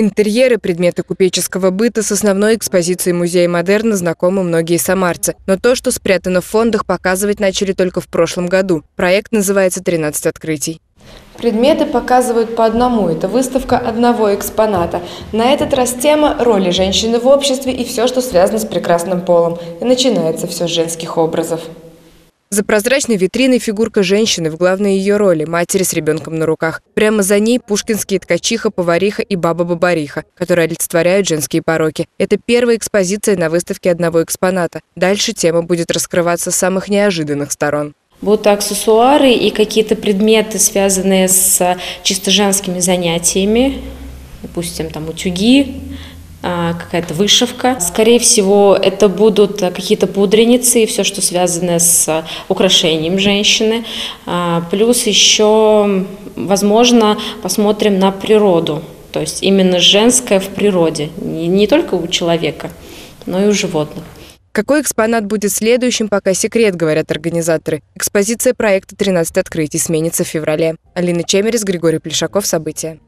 Интерьеры, предметы купеческого быта с основной экспозицией Музея модерна знакомы многие самарцы. Но то, что спрятано в фондах, показывать начали только в прошлом году. Проект называется «13 открытий». Предметы показывают по одному. Это выставка одного экспоната. На этот раз тема – роли женщины в обществе и все, что связано с прекрасным полом. И начинается все с женских образов. За прозрачной витриной фигурка женщины в главной ее роли – матери с ребенком на руках. Прямо за ней пушкинские ткачиха, повариха и баба-бабариха, которые олицетворяют женские пороки. Это первая экспозиция на выставке одного экспоната. Дальше тема будет раскрываться с самых неожиданных сторон. Будут аксессуары и какие-то предметы, связанные с чисто женскими занятиями, допустим, там утюги, а, какая-то вышивка. Скорее всего, это будут какие-то пудреницы и все, что связано с украшением женщины. А, плюс еще, возможно, посмотрим на природу. То есть именно женское в природе. Не только у человека, но и у животных. Какой экспонат будет следующим, пока секрет, говорят организаторы. Экспозиция проекта «13 открытий» сменится в феврале. Алина Чемерис, Григорий Плешаков. События.